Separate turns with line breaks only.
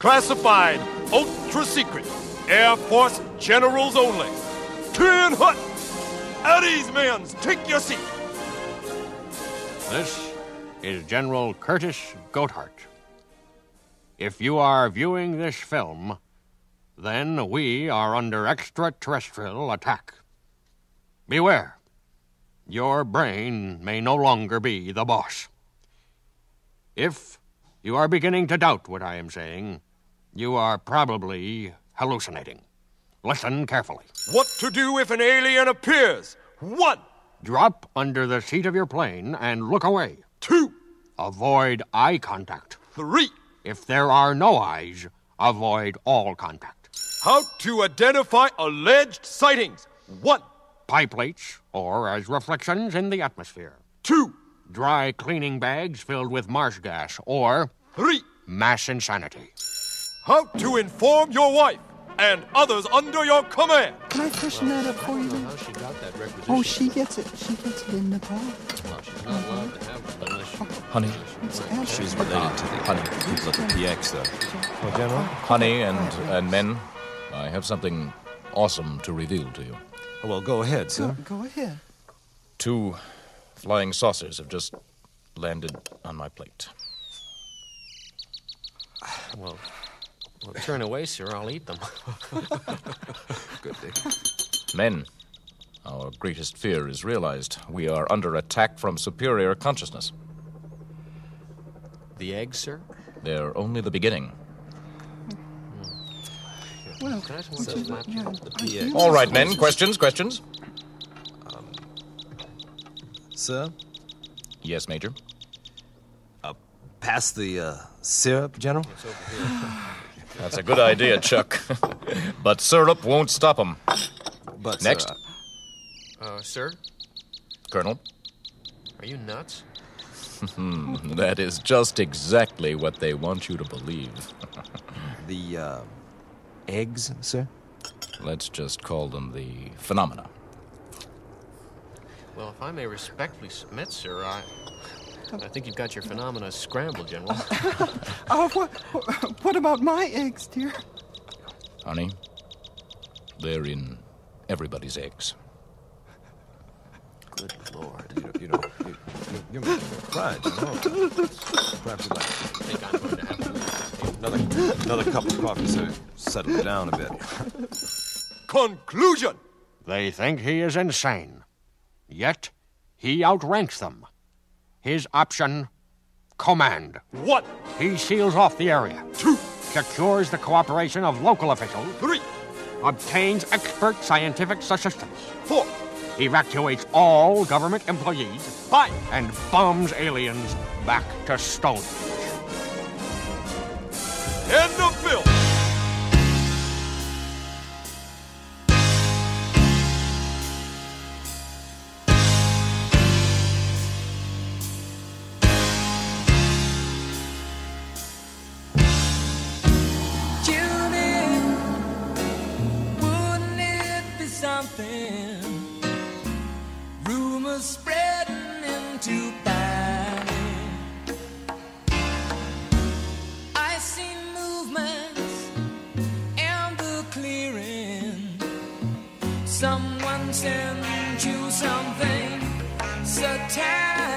Classified, ultra secret, Air Force generals only. Tin Hut! At ease, men! Take your seat!
This is General Curtis Goathart. If you are viewing this film, then we are under extraterrestrial attack. Beware. Your brain may no longer be the boss. If you are beginning to doubt what I am saying, you are probably hallucinating. Listen carefully.
What to do if an alien appears? One.
Drop under the seat of your plane and look away.
Two.
Avoid eye contact.
Three.
If there are no eyes, avoid all contact.
How to identify alleged sightings? One.
Pie plates, or as reflections in the atmosphere.
Two.
Dry cleaning bags filled with marsh gas, or
Three.
mass insanity.
How to inform your wife and others under your command?
Can I freshen that up for you?
How she got that requisition?
Oh, she gets it. She gets it in Nepal.
Well, she's not allowed to have one unless she...
Honey,
It's absolutely-
She's related to the
honey,
people at the PX, though.
Oh, General?
honey, and and men, I have something awesome to reveal to you.
Oh, well, go ahead,
Go,
sir.
go ahead.
Two flying saucers have just landed on my plate.
Well, well, turn away, sir. I'll eat them.
Good, Dick.
Men, our greatest fear is realized. We are under attack from superior consciousness.
the eggs, sir?
They're only the beginning.
Well,
Can I just
would
want to
you-
slap
yeah,
the
I
PX.
do
All right, men, questions, questions?
Sir,
Yes, Major.
pass the uh, syrup, General.
That's a good idea, Chuck. but syrup won't stop them.
But
Next.
sir,
Uh, sir?
Colonel,
Are you nuts?
that is just exactly what they want you to believe.
the uh, eggs, sir.
Let's just call them the phenomena.
Well, if I may respectfully submit, sir, I... I think you've got your phenomena scrambled, General.
Oh, what, what about my eggs, dear?
Honey, they're in everybody's eggs.
Good Lord.
You know, you know, you, you, you're making me cry, General. Perhaps you'd like
I think I'm going to have to leave.
another, another cup of coffee, sir. Settle it down a bit.
Conclusion!
They think he is insane. Yet, he outranks them. His option command.
One.
He seals off the area,
Two.
secures the cooperation of local officials,
Three.
obtains expert scientific assistance,
Four.
evacuates all government employees,
Five.
and bombs aliens back to Stone.
End of film.
Something? Rumors spreading into panic. I see movements the clearing. Someone sent you something satanic.